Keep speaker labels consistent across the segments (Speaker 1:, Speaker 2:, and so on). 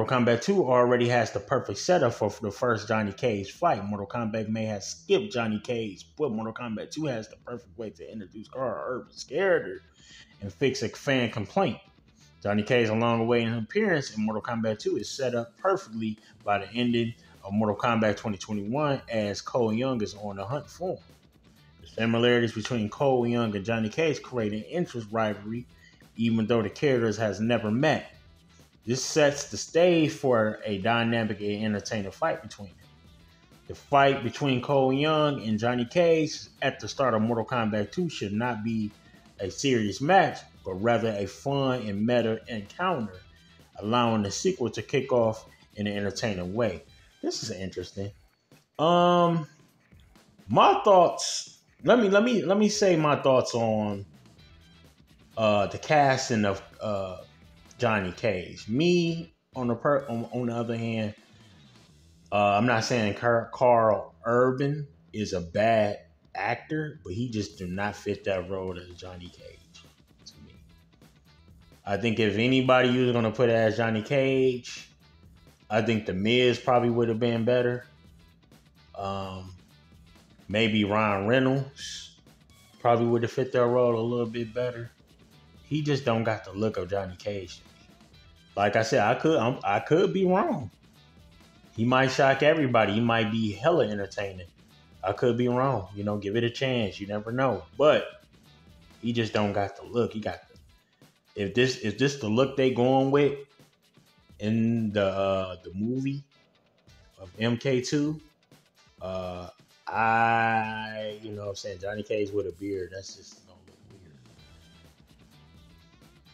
Speaker 1: Mortal Kombat 2 already has the perfect setup for the first Johnny Cage fight. Mortal Kombat may have skipped Johnny Cage, but Mortal Kombat 2 has the perfect way to introduce Karl Urban's character and fix a fan complaint. Johnny Cage, along the way in appearance in Mortal Kombat 2, is set up perfectly by the ending of Mortal Kombat 2021 as Cole Young is on the hunt for him. The similarities between Cole Young and Johnny Cage create an interest rivalry, even though the characters has never met. This sets the stage for a dynamic and entertaining fight between them. The fight between Cole Young and Johnny Cage at the start of Mortal Kombat 2 should not be a serious match, but rather a fun and meta encounter, allowing the sequel to kick off in an entertaining way. This is interesting. Um, my thoughts. Let me let me let me say my thoughts on uh the casting of uh Johnny Cage. Me on the per on, on the other hand, uh, I'm not saying Karl Urban is a bad actor, but he just do not fit that role as Johnny Cage to me. I think if anybody was gonna put as Johnny Cage, I think the Miz probably would have been better. Um, maybe Ryan Reynolds probably would have fit that role a little bit better. He just don't got the look of Johnny Cage. Like I said, I could I'm, I could be wrong. He might shock everybody. He might be hella entertaining. I could be wrong. You know, give it a chance. You never know. But he just don't got the look. He got the, if this if this the look they going with, in the uh, the movie of MK2, uh, I you know I'm saying Johnny Cage with a beard. That's just.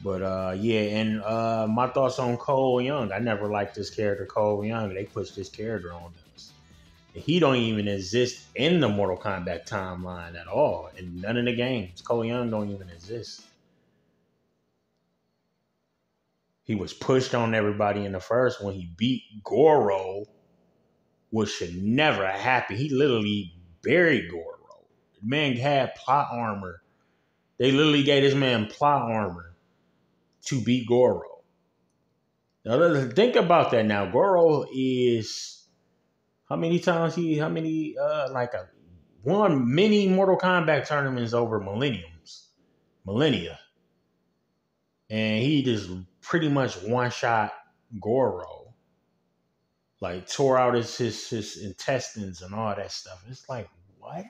Speaker 1: But uh, yeah, and uh, my thoughts on Cole Young. I never liked this character Cole Young. They pushed this character on us. He don't even exist in the Mortal Kombat timeline at all, in none of the games. Cole Young don't even exist. he was pushed on everybody in the first when he beat Goro, which should never happen. He literally buried Goro. The man had plot armor. They literally gave this man plot armor to beat Goro. Now think about that now. Goro is how many times he how many uh like a won many Mortal Kombat tournaments over millenniums. Millennia. And he just pretty much one shot Goro. Like tore out his, his his intestines and all that stuff. It's like, what?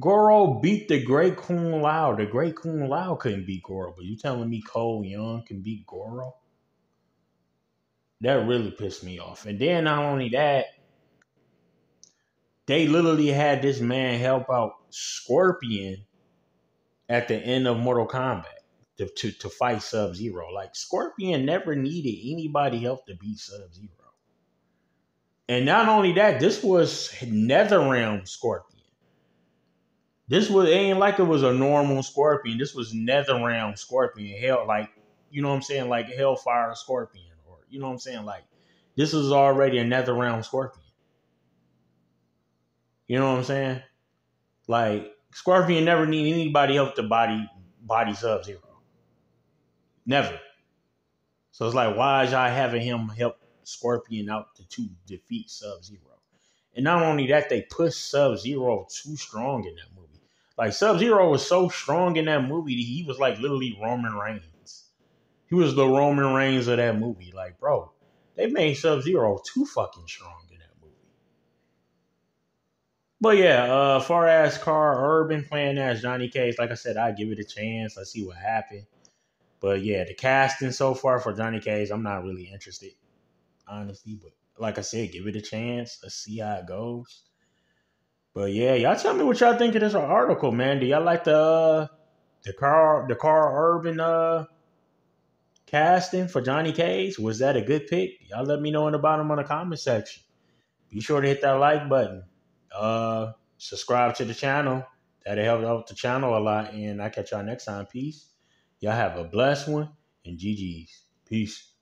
Speaker 1: Goro beat the great Kung Lao. The great Kung Lao couldn't beat Goro, but you telling me Cole Young can beat Goro? That really pissed me off. And then not only that, they literally had this man help out Scorpion at the end of Mortal Kombat to, to, to fight Sub Zero. Like Scorpion never needed anybody help to beat Sub Zero. And not only that, this was NetherRealm Scorpion. This was ain't like it was a normal Scorpion. This was NetherRealm Scorpion. Hell, like you know what I'm saying, like Hellfire Scorpion, or you know what I'm saying, like this is already a NetherRealm Scorpion. You know what I'm saying? Like Scorpion never need anybody help to body body Sub Zero. Never. So it's like, why is y'all having him help Scorpion out to, defeat Sub Zero? And not only that, they pushed Sub Zero too strong in that movie. Like Sub Zero was so strong in that movie, he was like literally Roman Reigns. He was the Roman Reigns of that movie. Like, bro, they made Sub Zero too fucking strong in that movie. But yeah, uh, far as Karl Urban playing as Johnny Cage, like I said, I give it a chance. Let's see what happens. But yeah, the casting so far for Johnny Cage, I'm not really interested, honestly. But like I said, give it a chance. Let's see how it goes. But yeah, y'all tell me what y'all think of this article, man. Do y'all like the uh, the Karl the Karl Urban uh casting for Johnny Cage? Was that a good pick? Y'all let me know in the bottom of the comment section. Be sure to hit that like button. Uh subscribe to the channel. That'll help out the channel a lot. And I catch y'all next time. Peace. Y'all have a blessed one and GG's. Peace.